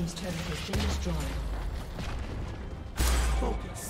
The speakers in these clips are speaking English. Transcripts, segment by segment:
team's turret has been destroyed. Focus.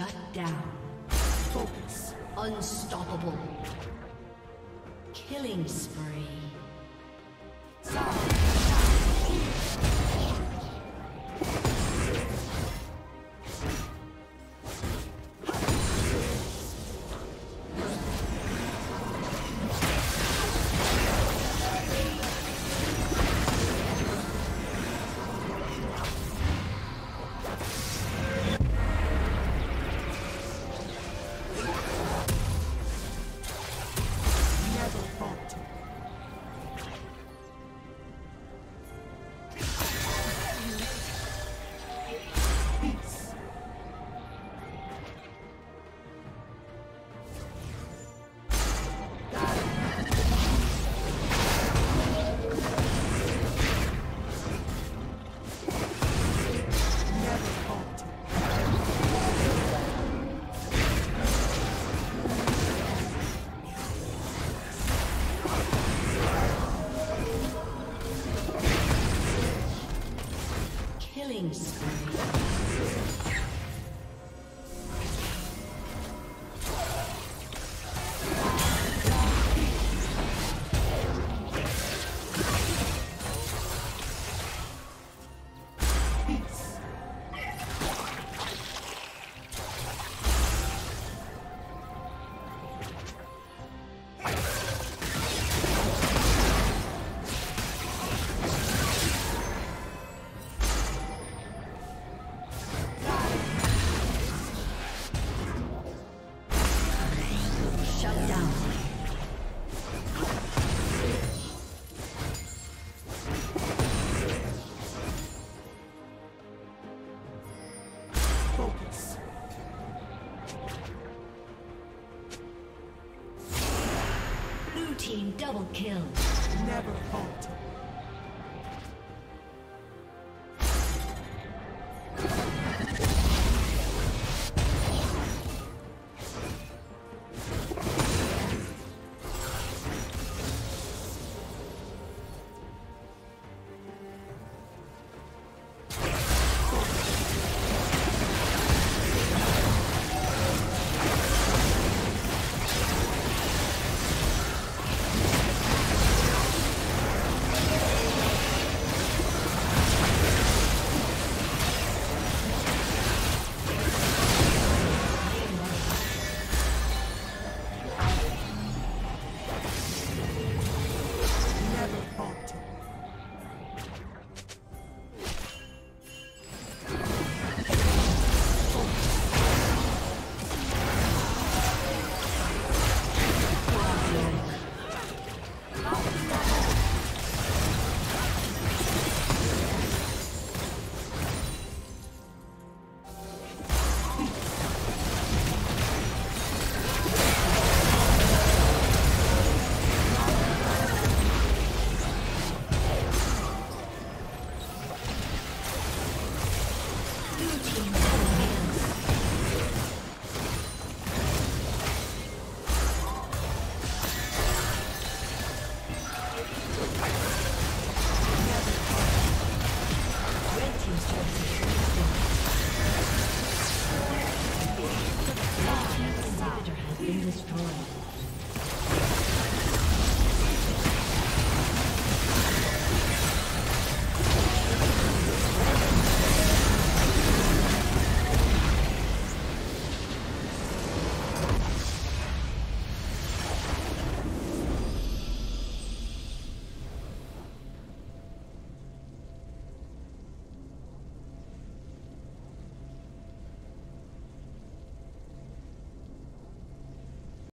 Shut down. Focus. Unstoppable. Killing spree. Never Peace. Kill.